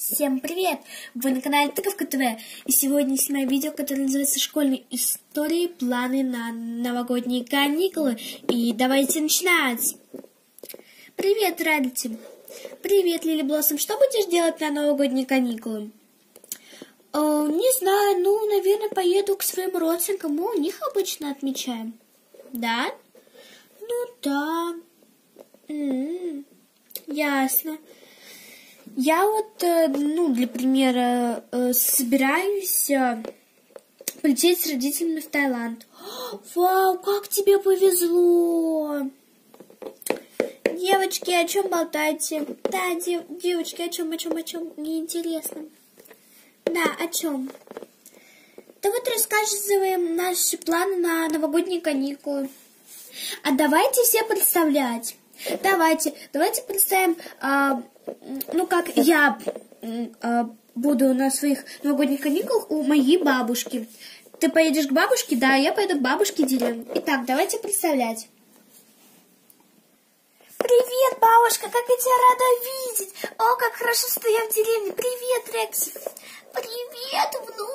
Всем привет! Вы на канале Тыковка ТВ, и сегодня снимаю видео, которое называется «Школьные истории. Планы на новогодние каникулы». И давайте начинать! Привет, Рарити! Привет, Лили Блоссом! Что будешь делать на новогодние каникулы? Э, не знаю, ну, наверное, поеду к своим родственникам, мы у них обычно отмечаем. Да? Ну да. М-м, ясно. Я вот, э, ну, для примера, э, собираюсь э, полететь с родителями в Таиланд. Вау, как тебе повезло! Девочки, о чем болтаете? Да, дев, девочки, о чем, о чем, о чем? Мне интересно. Да, о чем? Да вот рассказываем наши планы на новогодние каникулы. А давайте все представлять. Давайте, давайте представим, а, ну как я а, буду на своих новогодних каникулах у моей бабушки. Ты поедешь к бабушке? Да, я поеду к бабушке деревне. Итак, давайте представлять. Привет, бабушка, как я тебя рада видеть. О, как хорошо, что я в деревне. Привет, Рекси. Привет,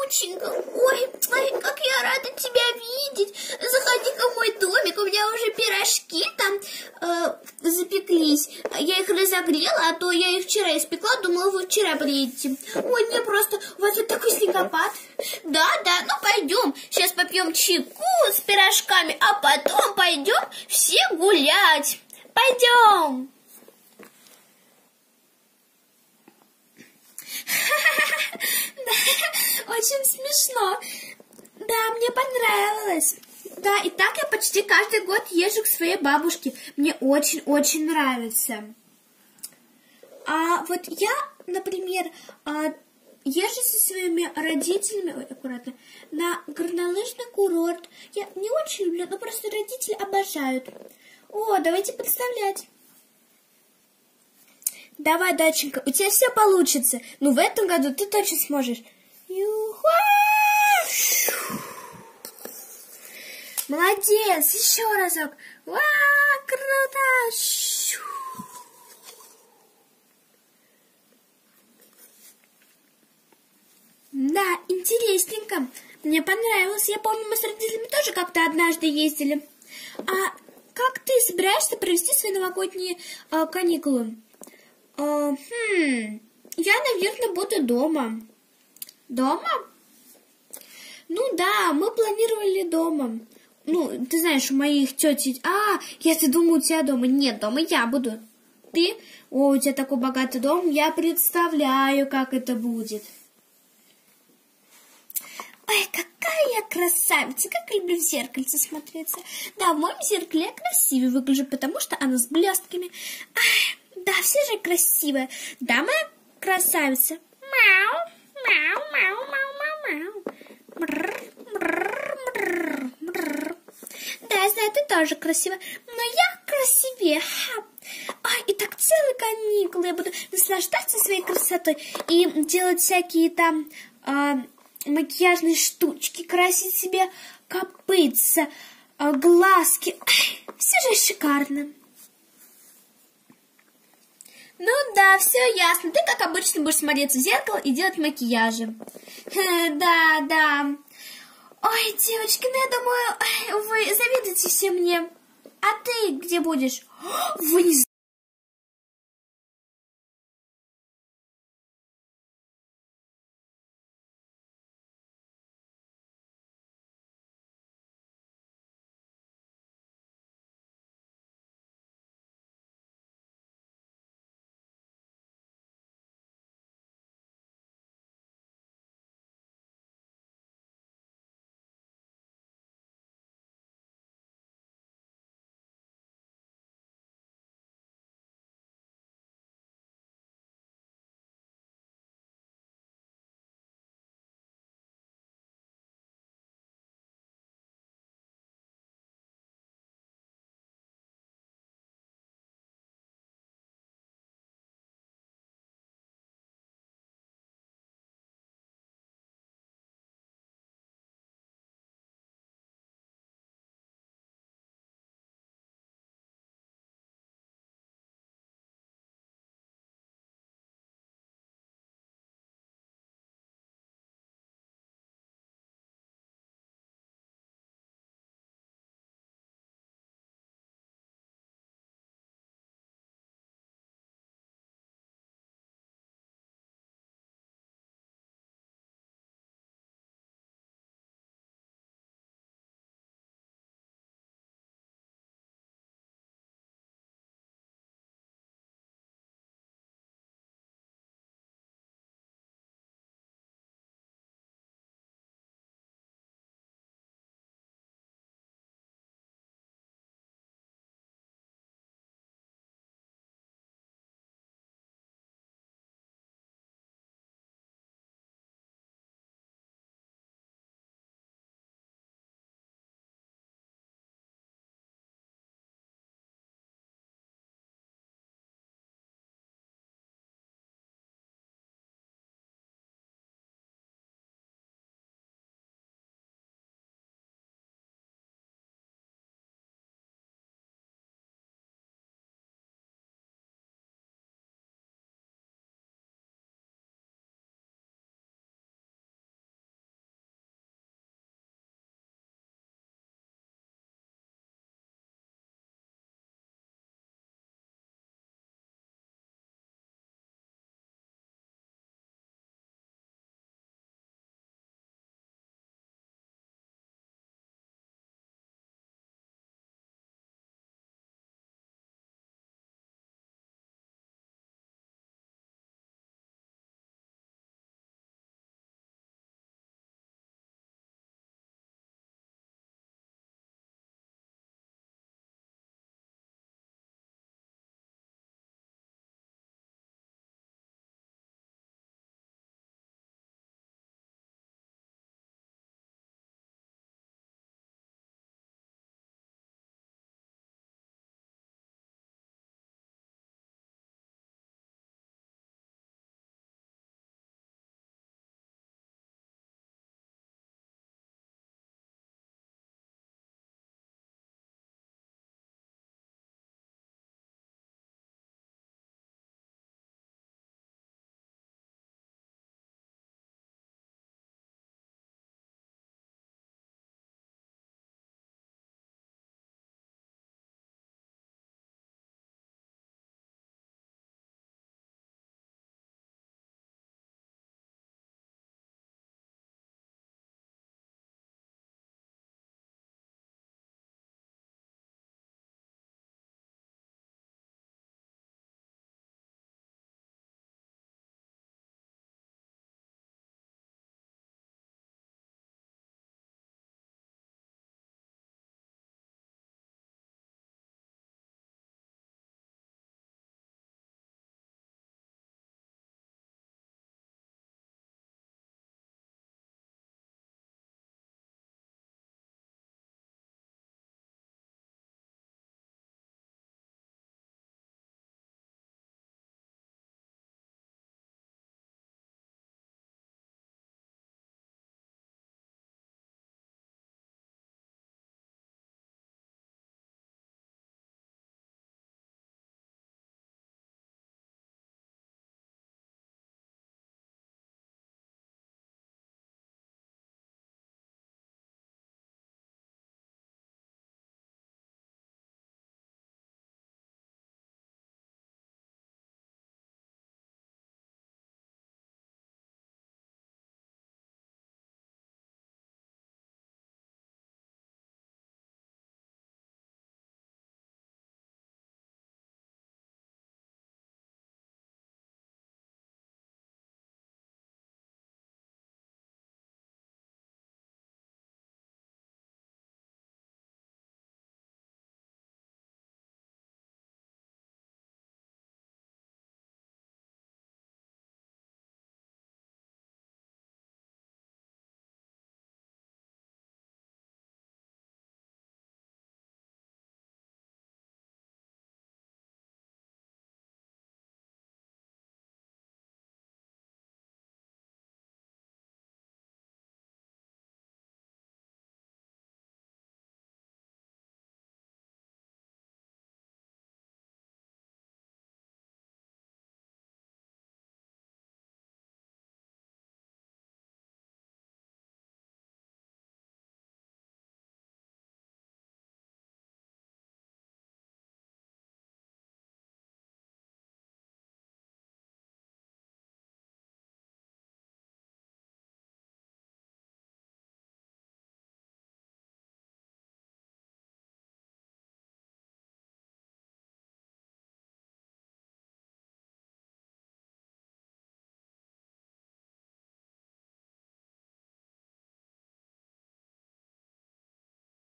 внученька. Ой, ой, как я рада тебя видеть. Заходи-ка в мой домик, у меня уже пирожки там э, запеклись. Я их разогрела, а то я их вчера испекла, думала, вы вчера приедете. Ой, мне просто, у вас тут такой снегопад. Да, да, ну пойдем, сейчас попьем чайку с пирожками, а потом пойдем все гулять. Пойдем. Очень смешно. Да, мне понравилось. Да, и так я почти каждый год езжу к своей бабушке. Мне очень-очень нравится. А вот я, например, а, езжу со своими родителями, ой, аккуратно, на горнолыжный курорт. Я не очень люблю, но просто родители обожают. О, давайте представлять. Давай, даченька, у тебя все получится. Ну, в этом году ты точно сможешь. Молодец, еще разок. Ва, круто. Да, интересненько. Мне понравилось. Я помню, мы с родителями тоже как-то однажды ездили. А как ты собираешься провести свои новогодние а, каникулы? А, хм, я, наверное, буду дома. Дома? Ну да, мы планировали дома. Ну, ты знаешь, у моих тетей... А, я ты думаю, у тебя дома. Нет, дома я буду. Ты? О, у тебя такой богатый дом. Я представляю, как это будет. Ой, какая я красавица, как люблю в зеркальце смотреться. Да, в моем зеркале я красивее выгляжу, потому что она с блестками. Ай, да, все же красивые. Да, моя красавица. Мяу, мяу, мяу, мяу, мяу, мяу. Да, я знаю, ты тоже красивая, но я красивее. Ха. Ай, и так целые каникулы я буду наслаждаться своей красотой и делать всякие там... А, макияжные штучки, красить себе копытца, а, глазки. Все же шикарно. Ну да, все ясно. Ты, как обычно, будешь смотреться в зеркало и делать макияжи. Да, да. Ой, девочки, ну я думаю, вы завидуете все мне. А ты где будешь? Вы не